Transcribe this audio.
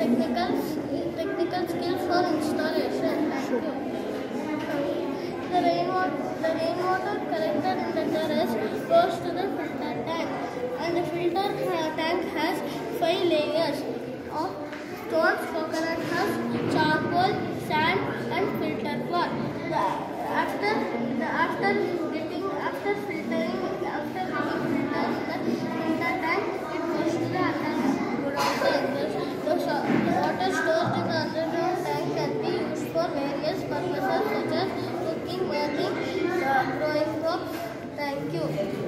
technical technical skills for installation. Thank you. The rainwater collected in the terrace goes to the filter tank, and the filter ha- tank has five layers of stones, coconut husk, charcoal, sand, and filter cloth. The, after the, after getting after filtering after getting filter in the tank, it goes to the underground. The, the, the water stored in the underground tank can be used for various purposes such as cooking, bathing, uh, growing crops. Thank you.